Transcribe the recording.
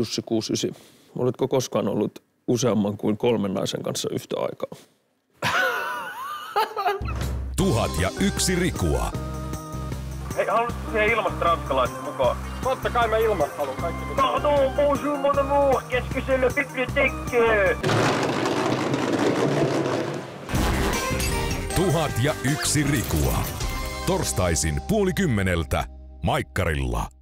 Jussi 69. Oletko koskaan ollut useamman kuin kolmen naisen kanssa yhtä aikaa? Tuhat ja yksi rikua. Hei, haluatko siihen ilmasta ranskalaiset mukaan? Totta kai mä ilmasta haluan kaikki. Pardon, bonjour mon amour, qu'est-ce que c'est le bibliothèque? Tuhat ja yksi rikua. Torstaisin puoli kymmeneltä Maikkarilla.